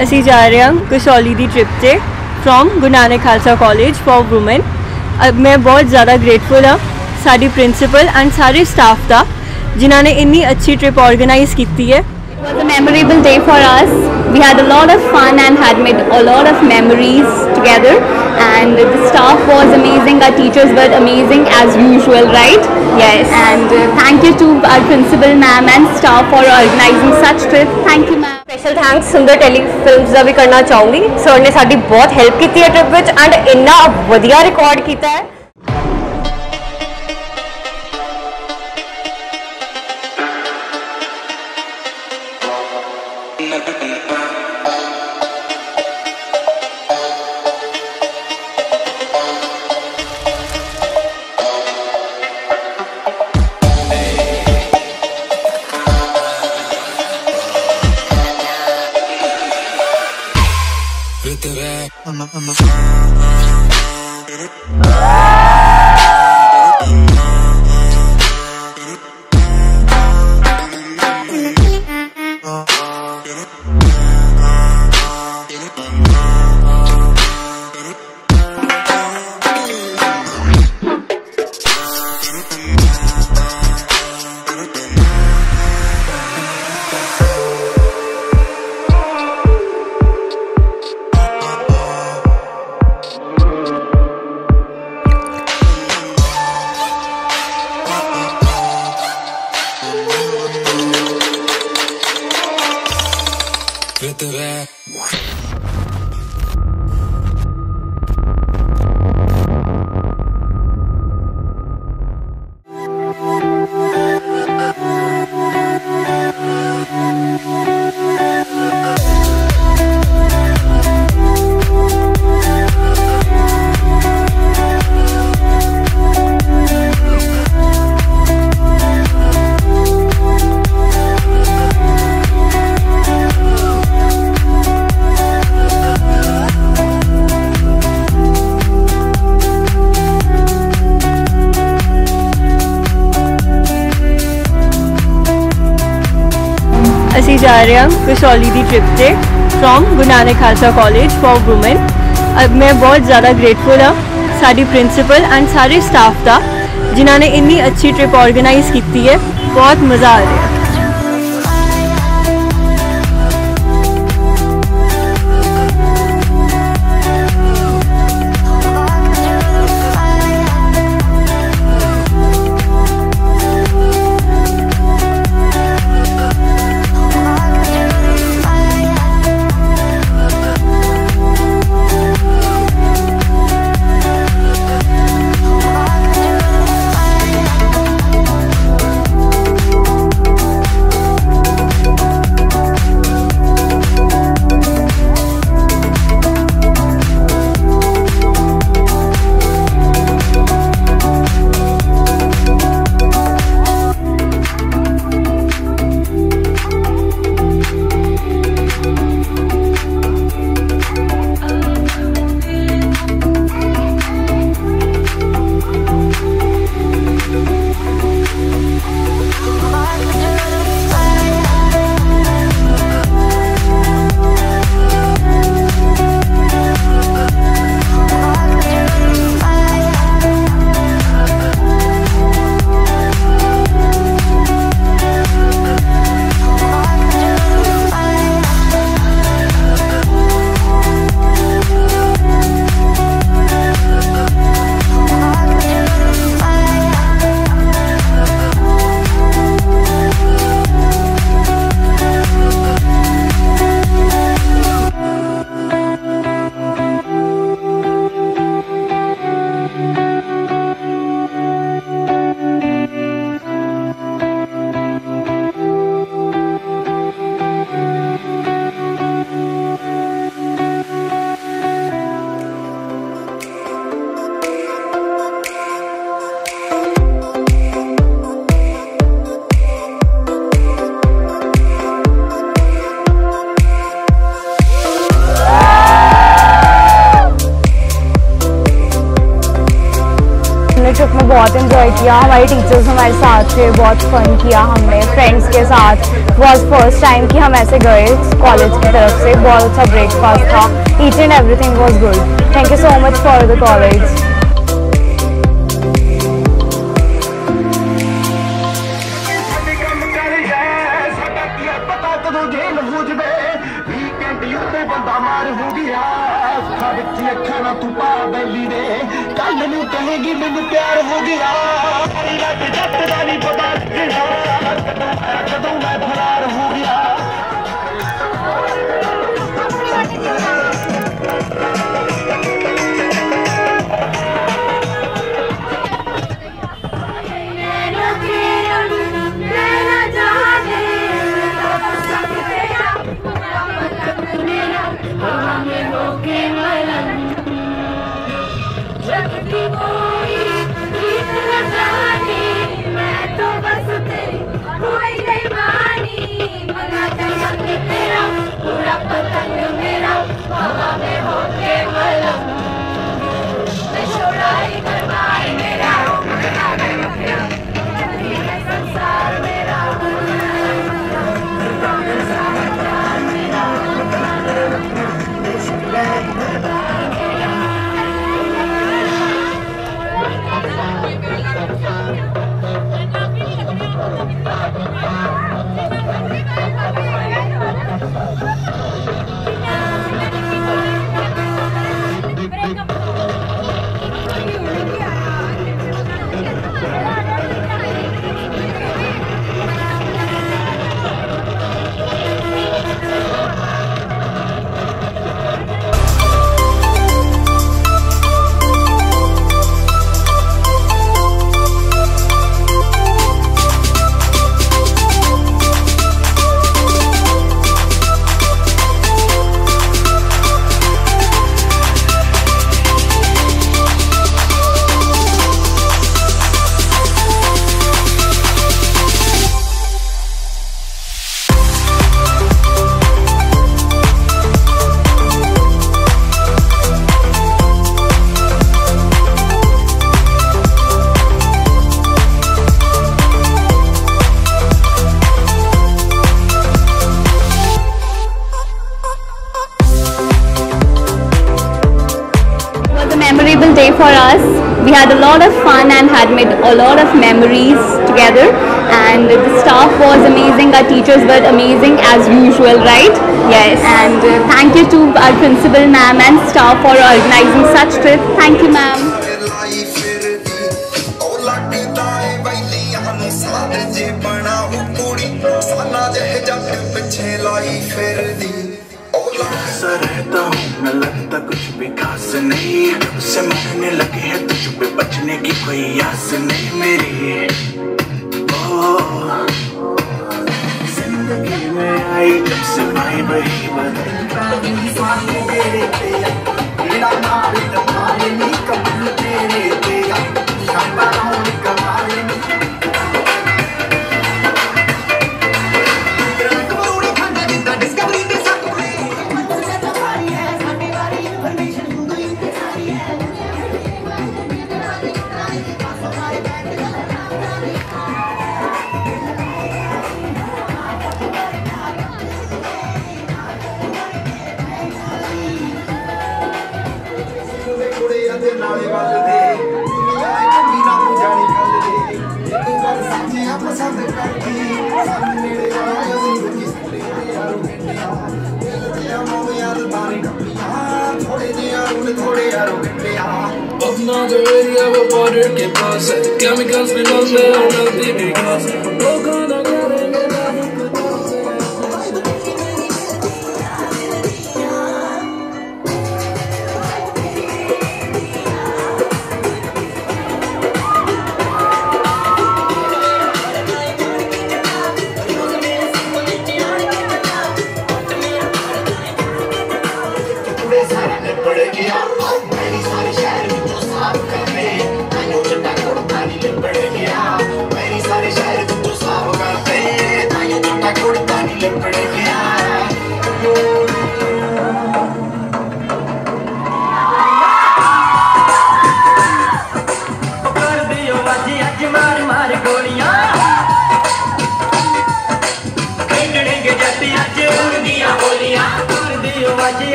असी जा रहे हैं कसौली की ट्रिप से from Guru Nanak Khalsa college for women मैं बहुत ज़्यादा ग्रेटफुल हाँ साड़ी प्रिंसिपल एंड सारे स्टाफ का जिन्होंने इन्नी अच्छी ट्रिप ऑर्गेनाइज की है memorable day for us we had a lot of fun and had made a lot of memories together And the staff was amazing. Our teachers were amazing as usual, right? Yes. And uh, thank you to our principal ma'am and staff for organizing such trip. Thank you, ma'am. Special thanks Sundar tele films ਦਾ ਵੀ ਕਰਨਾ ਚਾਹੂੰਗੀ sir ਨੇ ਸਾਡੀ ਬਹੁਤ help ਕੀਤੀ ਹੈ trip ਵਿੱਚ and ਇੰਨਾ ਵਧੀਆ ਰਿਕਾਰਡ ਕੀਤਾ ਹੈ असी जा रहे हैं कसौली की ट्रिप से from Guru Nanak Khalsa college for women मैं बहुत ज़्यादा ग्रेटफुल हाँ साड़ी प्रिंसिपल एंड सारे स्टाफ का जिन्होंने इन्नी अच्छी ट्रिप ऑर्गेनाइज की है बहुत मज़ा आ रहा है इन्जॉय किया हमारे टीचर्स हमारे साथ थे बहुत फन किया, हमने फ्रेंड्स के साथ। बहुत फ़र्स्ट टाइम कि हम ऐसे गए कॉलेज की तरफ़ से, बहुत अच्छा ब्रेकफास्ट था। Each and everything was good thank you so much for the college ਕੱਲ ਨੂੰ ਕਹੇਗੀ ਮੈਨੂੰ ਪਿਆਰ ਹੋ ਗਿਆ ਲੱਗ ਜੱਟ ਦਾ ਨਹੀਂ ਪਤਾ ਲੱਗਿਆ ਕਦੋਂ ਮੈਂ ਕਦੋਂ ਮੈਂ ਫਰਾਰ ਹੋ ਗਿਆ पूरा पतंग मेरा हवा में होके मलम for us. We had a lot of fun and had made a lot of memories together and the staff was amazing, our teachers were amazing as usual, right? Yes. And uh, thank you to our principal ma'am and staff for organizing such trip. Thank you ma'am. खास नहीं, उसे मरने लगे हैं तुझ पे बचने की कोई आस नहीं मेरी। ज़िंदगी में आई जब से भाई बदल जो एरिया वो बॉर्डर के पास है केमिकल्स भी मिलते हैं और मिलती भी घास है बढ़ गया मेरी सारी शहर में तो साफ़ कर रहे हैं।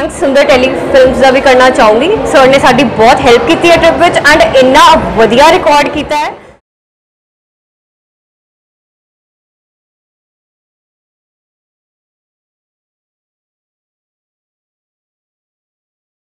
ਥੈਂਕਸ ਸੁੰਦਰ ਟੈਲੀ ਫਿਲਮਸ ਦਾ ਵੀ ਕਰਨਾ ਚਾਹੂੰਗੀ। ਸਰ ਨੇ ਸਾਡੀ ਬਹੁਤ ਹੈਲਪ ਕੀਤੀ ਹੈ ਟ੍ਰਿਪ ਵਿੱਚ ਐਂਡ ਇੰਨਾ ਵਧੀਆ ਰਿਕਾਰਡ ਕੀਤਾ ਹੈ।